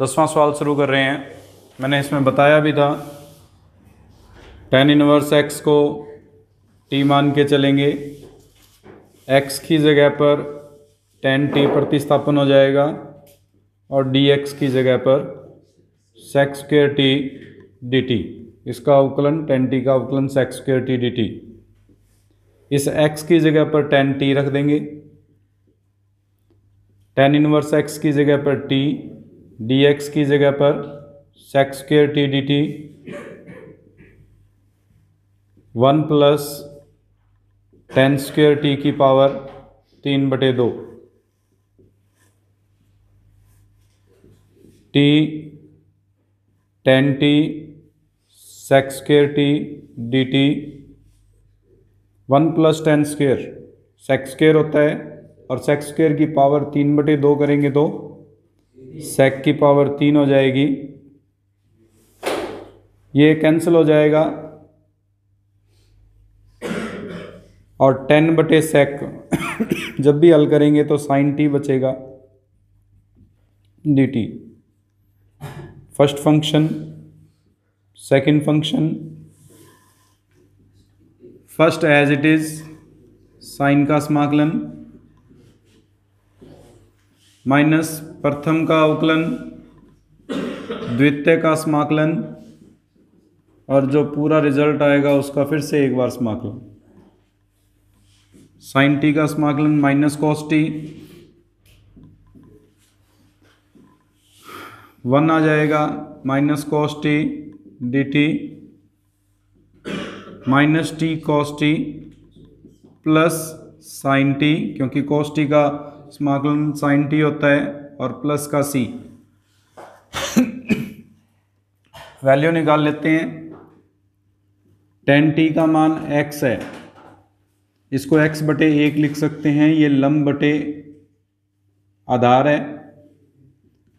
दसवां सवाल शुरू कर रहे हैं। मैंने इसमें बताया भी था टेन इनवर्स एक्स को टी मान के चलेंगे। एक्स की जगह पर टेन टी प्रतिस्थापन हो जाएगा और डी एक्स की जगह पर sec square T D T इसका अवकलन टेन टी का अवकलन sec square T D T इस एक्स की जगह पर टेन टी रख देंगे। टेन इनवर्स एक्स की जगह पर टी डी एक्स की जगह पर sec square T D T one plus tan square T की पावर तीन बटे दो। T tan T sec square T D T one plus tan square sec square होता है और सेक्स स्क्र की पावर तीन बटे दो करेंगे तो सेक की पावर तीन हो जाएगी। ये कैंसिल हो जाएगा। और टेन बटे सेक जब भी हल करेंगे तो साइन टी बचेगा। D T first function second function first as it is sine का समाकलन। माइनस प्रथम का अवकलन, द्वितीय का समाकलन, और जो पूरा रिज़ल्ट आएगा उसका फिर से एक बार समाकलन। साइन टी का समाकलन माइनस कॉस टी वन आ जाएगा, minus cos T D T minus T cos T plus sine T क्योंकि कॉस टी का समाकलन साइन टी होता है और प्लस का सी। वैल्यू निकाल लेते हैं। टेन टी का मान एक्स है। इसको एक्स बटे एक लिख सकते हैं। ये लम बटे आधार है।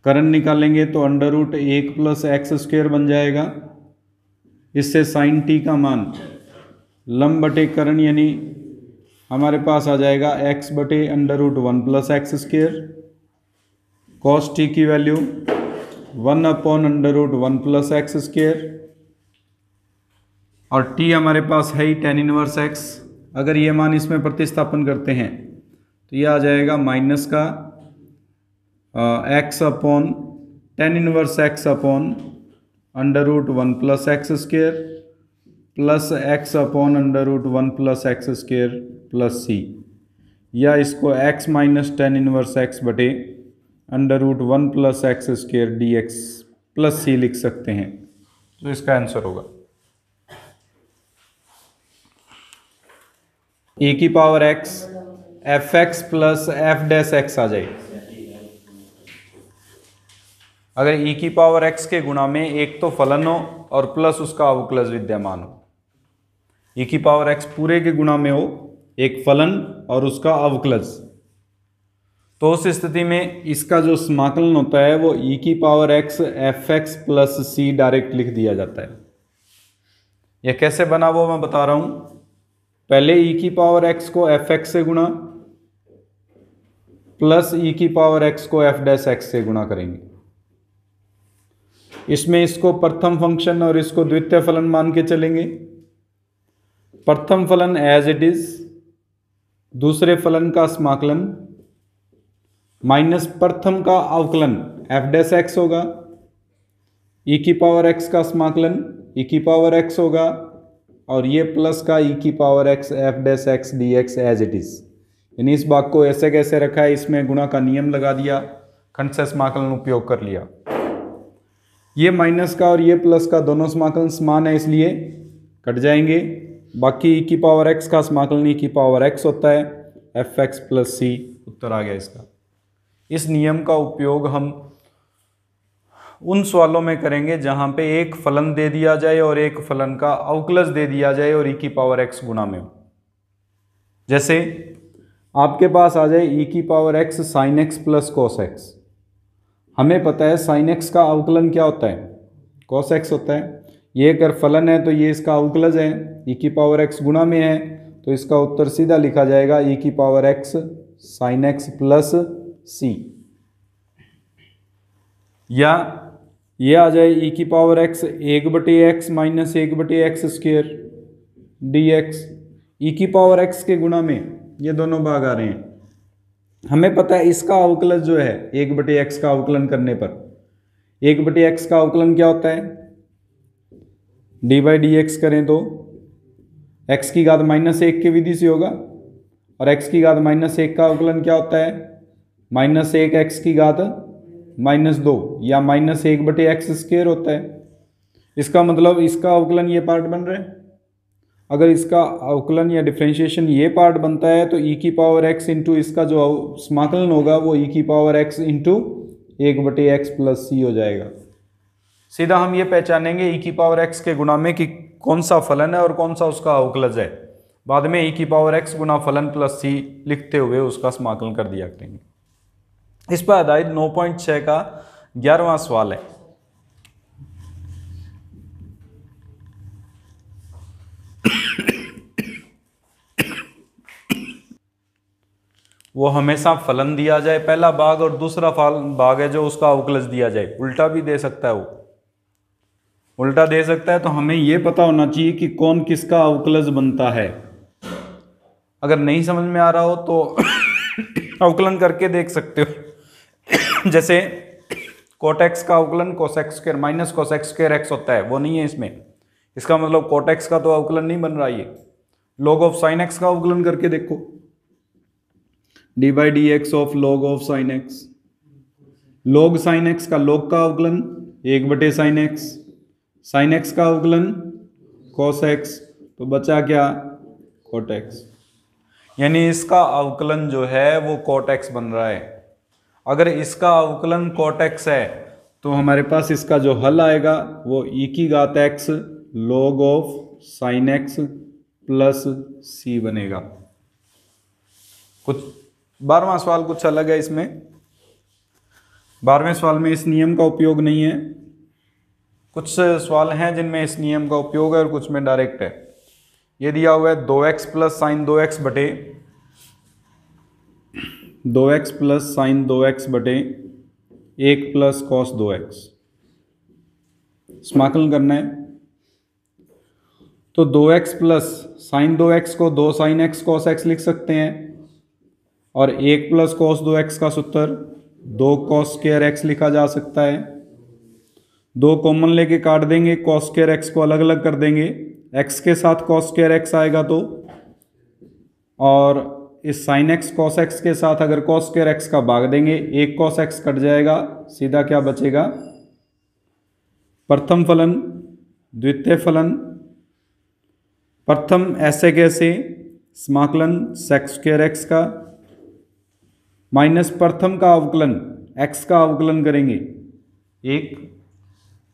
करण निकालेंगे तो अंडर रूट एक प्लस एक्स स्क्वेयर बन जाएगा। इससे साइन टी का मान लम बटे करण यानी हमारे पास आ जाएगा एक्स बटे under root one plus X square cos T की value one upon under root one plus X square, और टी हमारे पास है ही टेन इनवर्स एक्स अगर ये मान इसमें प्रतिस्थापन करते हैं तो ये आ जाएगा माइनस का X upon tan inverse X upon under root one plus X square. Plus X upon under root one plus X square plus C. या इसको X minus tan inverse X बटे under root one plus X square D X plus C लिख सकते हैं। तो इसका answer होगा। ए की power X, F X plus F dash X आ जाए। अगर ई की पावर एक्स के गुणा में एक तो फलन हो और प्लस उसका अवक्लज विद्यमान हो। ई की पावर एक्स पूरे के गुणा में हो, एक फलन और उसका अवक्लज। तो उस स्थिति में इसका जो समाकलन होता है, वो ई की power X F X plus C direct लिख दिया जाता है। यह कैसे बना वो मैं बता रहा हूँ। पहले ई की पावर एक्स को एफ़ एक्स से गुणा प्लस ई की पावर एक्स को एफ़ डैश एक्स से गुणा करेंगे। इसमें इसको प्रथम फ़ंक्शन और इसको द्वितीय फलन मान के चलेंगे। प्रथम फलन एज इट इज़ दूसरे फलन का समाकलन माइनस प्रथम का अवकलन एफ़ डैश एक्स होगा ई की पावर एक्स का समाकलन ई की पावर एक्स होगा, और ये प्लस का ई की power X F dash X D X as it is यानी इस भाग को ऐसे कैसे रखा है? इसमें गुणा का नियम लगा दिया, खंड से समाकलन उपयोग कर लिया। ये माइनस का और ये प्लस का दोनों समाकलन समान है, इसलिए कट जाएँगे। बाकी ई की पावर एक्स का समाकलन ई की पावर एक्स होता है एफ़ एक्स प्लस सी उत्तर आ गया इसका। इस नियम का उपयोग हम उन सवालों में करेंगे जहाँ पे एक फलन दे दिया जाए और एक फलन का अवकलज दे दिया जाए और ई की पावर एक्स गुना में हो। जैसे, आपके पास आ जाए ई की power x sine x plus cos x हमें पता है साइन एक्स का अवकलन क्या होता है? कॉस एक्स होता है। ये अगर फलन है तो ये इसका अवकलज है ई की पावर एक्स गुणा में है तो इसका उत्तर सीधा लिखा जाएगा ई की power x sine x plus c या ये आ जाए ई की पावर एक्स एक बटे एक्स माइनस एक बटे x square d x e की पावर एक्स के गुणा में ये दोनों भाग आ रहे हैं। हमें पता है इसका अवकलन जो है, एक बटे एक्स का अवकलन करने पर, एक बटे एक्स का अवकलन क्या होता है? डी बाई डी एक्स करें तो एक्स की घात माइनस एक की विधि से होगा और एक्स की घात माइनस एक का अवकलन क्या होता है? माइनस एक एक्स की घात माइनस दो या माइनस एक बटे एक्स स्क्र होता है। इसका मतलब इसका अवकलन ये पार्ट बन रहा है। अगर इसका अवकलन या डिफ्रेंशिएशन ये पार्ट बनता है तो ई e की पावर एक्स इंटू इसका जो समाकलन होगा वो ई e की पावर एक्स इंटू एक बटे एक्स प्लस सी हो जाएगा। सीधा हम ये पहचानेंगे ई e की पावर एक्स के गुणा में कि कौन सा फलन है और कौन सा उसका अवकलज है। बाद में ई की पावर एक्स गुना फलन प्लस सी लिखते हुए उसका समाकलन कर दिया करेंगे। इस पर आधारित नौ पॉइंट छः का ग्यारहवा सवाल है। वो हमेशा फलन दिया जाए, पहला भाग और दूसरा भाग है जो उसका अवकलज दिया जाए। उल्टा भी दे सकता है वो। उल्टा दे सकता है तो हमें यह पता होना चाहिए कि कौन किसका अवकलज बनता है। अगर नहीं समझ में आ रहा हो तो अवकलन करके देख सकते हो। जैसे कोटेक्स का अवकलन cosec x square minus cosec x square x होता है, वो नहीं है इसमें। इसका मतलब कोटेक्स का तो अवकलन नहीं बन रहा ये। लॉग ऑफ़ साइन एक्स का अवकलन करके देखो। D by d x of log of sine x log sine x का लॉग का अवकलन, एक बटे साइन एक्स साइन एक्स का अवकलन कॉस एक्स तो बचा क्या? कोट एक्स यानी इसका अवकलन जो है वो कोट एक्स बन रहा है। अगर इसका अवकलन कोट एक्स है तो हमारे पास इसका जो हल आएगा वो ई की घात x log of sine x plus c बनेगा। कुछ बारहवा सवाल कुछ अलग है इसमें। बारहवें सवाल में इस नियम का उपयोग नहीं है। कुछ सवाल हैं जिनमें इस नियम का उपयोग है और कुछ में डायरेक्ट है। ये दिया हुआ है दो एक्स प्लस साइन दो एक्स बटे दो एक्स प्लस साइन दो एक्स बटे एक प्लस कॉस दो एक्स समाकलन करना है। तो दो एक्स प्लस साइन दो एक्स को दो साइन एक्स कॉस एक्स लिख सकते हैं और एक प्लस कॉस दो एक्स का सूत्र दो कॉस स्केयर एक्स लिखा जा सकता है। दो कॉमन लेके काट देंगे कॉस केयर एक्स को अलग अलग कर देंगे। एक्स के साथ कॉस केयर एक्स आएगा तो और इस साइन एक्स कॉस एक्स के साथ अगर कॉस केयर एक्स का भाग देंगे, एक कॉस एक्स कट जाएगा, सीधा क्या बचेगा? प्रथम फलन, द्वितीय फलन, प्रथम ऐसे कैसे? समाकलन सेक्स स्केयर एक्स का माइनस प्रथम का अवकलन एक्स का अवकलन करेंगे। एक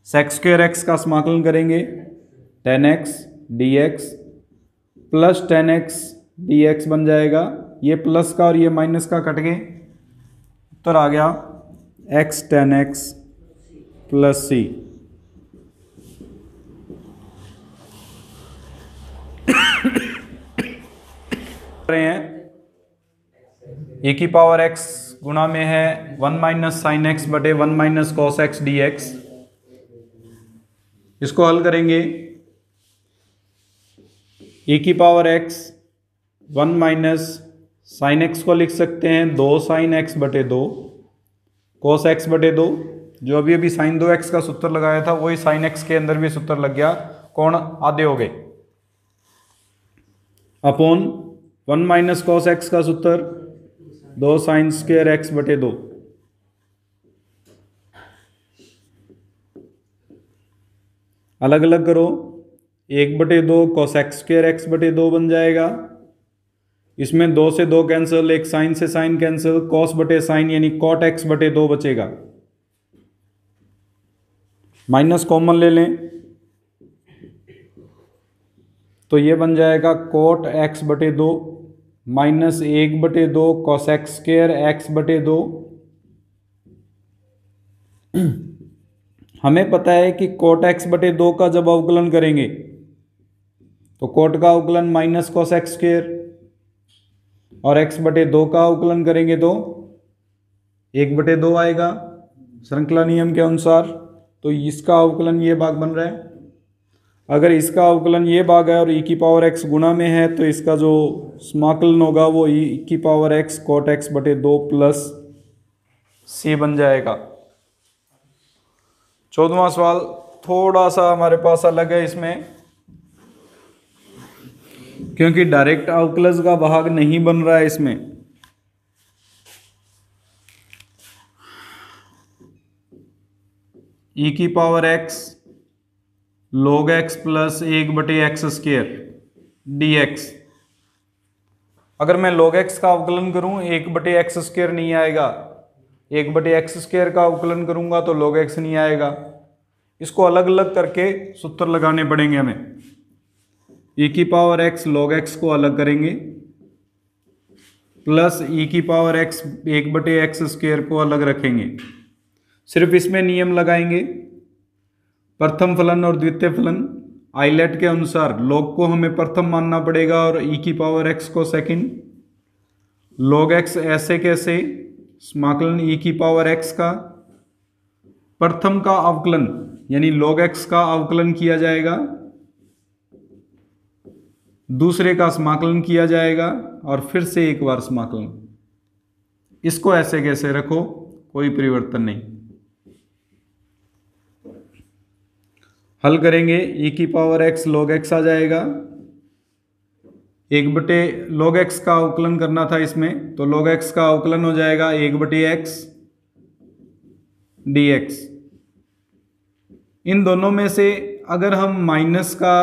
सेक्स स्क्र एक्स का समाकलन करेंगे। Tan x d x plus tan x d x बन जाएगा। ये प्लस का और ये माइनस का कट गए। उत्तर आ गया। X tan x plus c. रहे हैं। ए की पावर एक्स गुणा में है। वन माइनस साइन एक्स बटे one minus cos x d x. इसको हल करेंगे। ए की power x one minus sine x को लिख सकते हैं, दो साइन एक्स बटे दो, कॉस एक्स बटे दो। जो अभी अभी साइन दो एक्स का सूत्र लगाया था, वही साइन एक्स के अंदर भी सूत्र लग गया। कौन? आधे हो गए। Upon one minus cos x का सूत्र, दो साइन स्क्र एक्स बटे दो। अलग अलग करो। एक बटे दो कॉस एक्स स्क्र एक्स बटे दो बन जाएगा। इसमें दो से दो कैंसिल एक साइन से साइन कैंसिल कॉस बटे साइन यानी कॉट एक्स बटे दो बचेगा। माइनस कॉमन ले लें। तो ये बन जाएगा कॉट एक्स बटे दो, माइनस एक बटे दो कॉस एक्स स्केयर एक्स बटे दो। हमें पता है कि कोट एक्स बटे दो का जब अवकलन करेंगे तो कोट का अवकलन माइनस कॉस एक्स स्केयर और एक्स बटे दो का अवकलन करेंगे तो एक बटे दो आएगा। श्रृंखला नियम के अनुसार तो इसका अवकलन ये भाग बन रहा है। अगर इसका अवकलन ये भाग है और ई की पावर एक्स गुणा में है तो इसका जो समाकलन होगा वो ई की पावर एक्स कोट एक्स बटे दो प्लस सी बन जाएगा। चौदवा सवाल, थोड़ा सा हमारे पास अलग है इसमें। क्योंकि डायरेक्ट अवकलज का भाग नहीं बन रहा है इसमें। ई की power x log x plus एक बटे एक्स स्केयर डी अगर मैं लॉग एक्स का अवकलन करूँ, एक बटे एक्स स्केयर नहीं आएगा। एक बटे एक्स स्केयर का अवकलन करूँगा तो लॉग एक्स नहीं आएगा। इसको अलग अलग करके सूत्र लगाने पड़ेंगे हमें। ई की पावर एक्स लॉग एक्स को अलग करेंगे। प्लस ई की पावर एक्स एक बटे एक्स स्क्वेयर को अलग रखेंगे। सिर्फ़ इसमें नियम लगाएँगे। प्रथम फलन और द्वितीय फलन आईलेट के अनुसार लॉग को हमें प्रथम मानना पड़ेगा और ई की पावर एक्स को सेकंड लॉग एक्स ऐसे कैसे? समाकलन ई की पावर एक्स का, प्रथम का अवकलन, यानी लॉग एक्स का अवकलन किया जाएगा, दूसरे का समाकलन किया जाएगा, और फिर से एक बार समाकलन इसको ऐसे कैसे रखो? कोई परिवर्तन नहीं। हल करेंगे e की पावर x log x आ जाएगा एक बटे log एक्स का अवकलन करना था इसमें तो log एक्स का अवकलन हो जाएगा एक बटे एक्स डी एक्स इन दोनों में से अगर हम माइनस का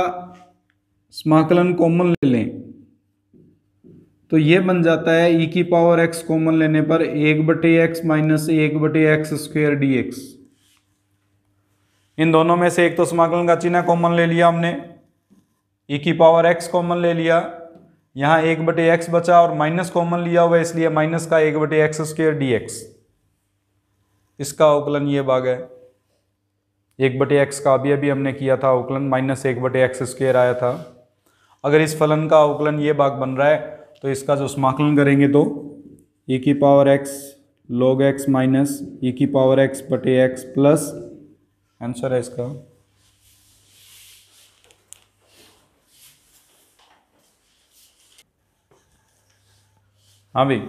समाकलन कॉमन ले लें तो ये बन जाता है ई की पावर एक्स कॉमन लेने पर एक बटे एक्स माइनस एक बटे एक्स स्क्वेयर डी एक्स इन दोनों में से एक तो समाकलन का चिन्ह कॉमन ले लिया हमने ई की पावर एक्स कॉमन ले लिया यहाँ एक बटे एक्स बचा और माइनस कॉमन लिया हुआ है, इसलिए माइनस का एक बटे एक्स स्क्वेयर डी एक्स इसका अवकलन ये भाग है। एक बटे एक्स का अभी अभी हमने किया था अवकलन, माइनस एक बटे एक्स स्क्वेयर आया था। अगर इस फलन का अवकलन ये भाग बन रहा है तो इसका जो समाकलन करेंगे तो e की power x log x minus e की पावर x बटे एक्स प्लस आंसर है इसका। हाँ भाई।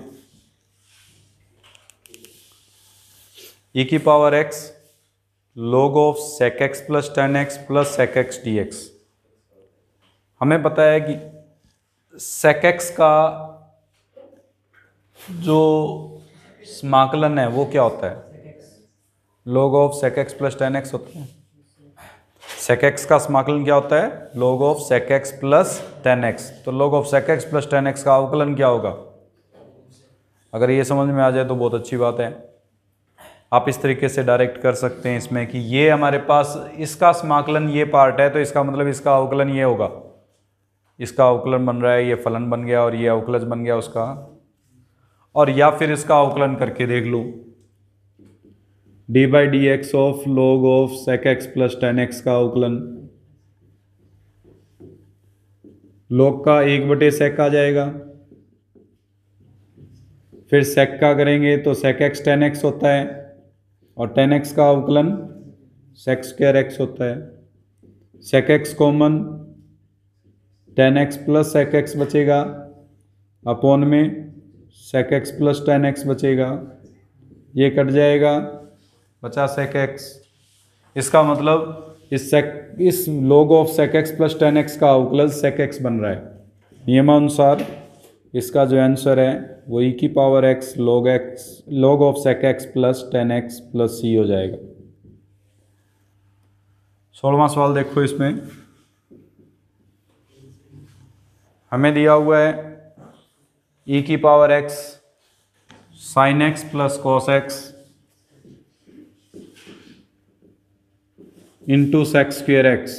ई की power x, log of sec x plus tan x plus sec x d x हमें पता है कि सेकेक्स का जो समाकलन है, वो क्या होता है? Log of sec x plus tan x होता है। सेकेक्स का समाकलन क्या होता है? Log of sec x plus tan x तो log of sec x plus tan x का अवकलन क्या होगा? अगर ये समझ में आ जाए तो बहुत अच्छी बात है। आप इस तरीके से डायरेक्ट कर सकते हैं इसमें कि ये हमारे पास, इसका समाकलन ये पार्ट है तो इसका मतलब इसका अवकलन ये होगा। इसका अवकलन बन रहा है, ये फलन बन गया और ये अवकलज बन गया उसका। और या फिर इसका अवकलन करके देख लो। D by d x of log of sec x plus tan x का अवकलन। लॉग का एक बटे सेक आ जाएगा। फिर सेक का करेंगे तो सेक एक्स टेन एक्स होता है और टेन एक्स का अवकलन सेक स्क्र एक्स होता है। Sec x common tan x plus sec x बचेगा। अपोन में sec x plus tan x बचेगा। ये कट जाएगा, बचा सेक एक्स इसका मतलब इस सेक इस log of sec x plus tan x का अवकलन सेक एक्स बन रहा है। नियमानुसार इसका जो आंसर है, वो ई की power x log x log of sec x plus tan x plus c हो जाएगा। सोलवा सवाल देखो इसमें। हमें दिया हुआ है ई की power x sine x plus cos x into sec square x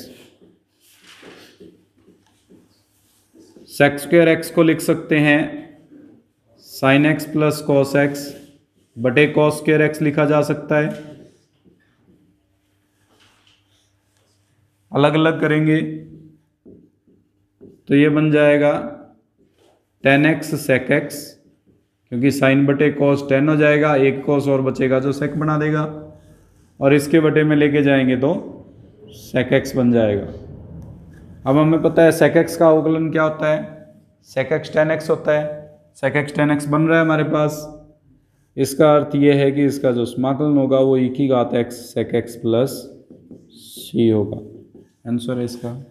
sec square x को लिख सकते हैं। Sine x plus cos x बटे कॉस स्क्र एक्स लिखा जा सकता है। अलग अलग करेंगे। तो ये बन जाएगा टेन एक्स सेक एक्स क्योंकि साइन बटे कॉस टेन हो जाएगा, एक कॉस और बचेगा जो सेक बना देगा। और इसके बटे में लेके जाएँगे तो सेक एक्स बन जाएगा। अब हमें पता है सेक एक्स का अवकलन क्या होता है? सेक एक्स टेन एक्स होता है। सेक एक्स टेन एक्स बन रहा है हमारे पास। इसका अर्थ ये है कि इसका जो समाकलन होगा वो एक ही घात x sec x plus c होगा। आंसर है इसका।